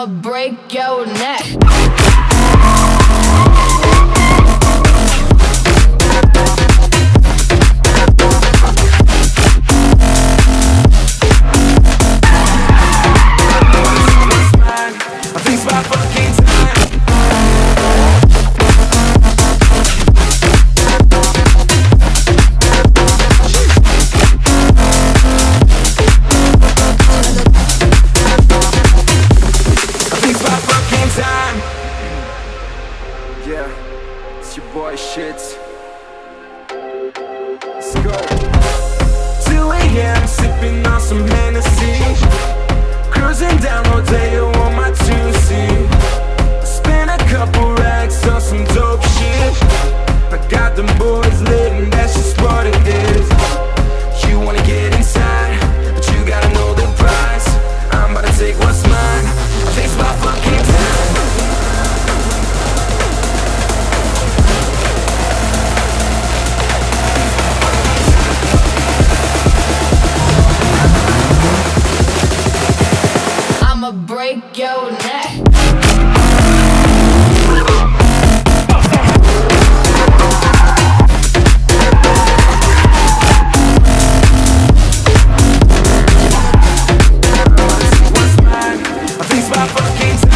I'ma break your neck. Shit. Let's go. break your neck. my fucking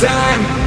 time.